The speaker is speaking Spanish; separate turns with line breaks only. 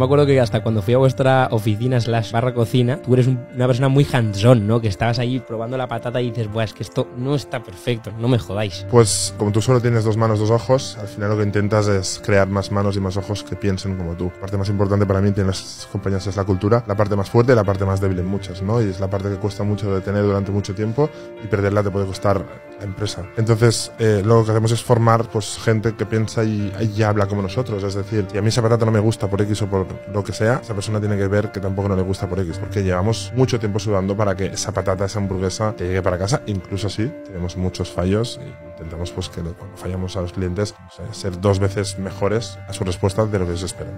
Me acuerdo que hasta cuando fui a vuestra oficina slash barra cocina, tú eres un- una persona muy hands-on, ¿no? Que estabas ahí probando la patata y dices, Buah, es que esto no está perfecto, no me jodáis.
Pues como tú solo tienes dos manos, dos ojos, al final lo que intentas es crear más manos y más ojos que piensen como tú. La parte más importante para mí en las compañías es la cultura, la parte más fuerte y la parte más débil en muchas, ¿no? Y es la parte que cuesta mucho de tener durante mucho tiempo y perderla te puede costar empresa. Entonces, eh, lo que hacemos es formar pues gente que piensa y, y habla como nosotros. Es decir, si a mí esa patata no me gusta por X o por lo que sea, esa persona tiene que ver que tampoco no le gusta por X, porque llevamos mucho tiempo sudando para que esa patata, esa hamburguesa, te llegue para casa. Incluso así, tenemos muchos fallos y intentamos pues que cuando fallamos a los clientes, ser dos veces mejores a su respuesta de lo que ellos esperan.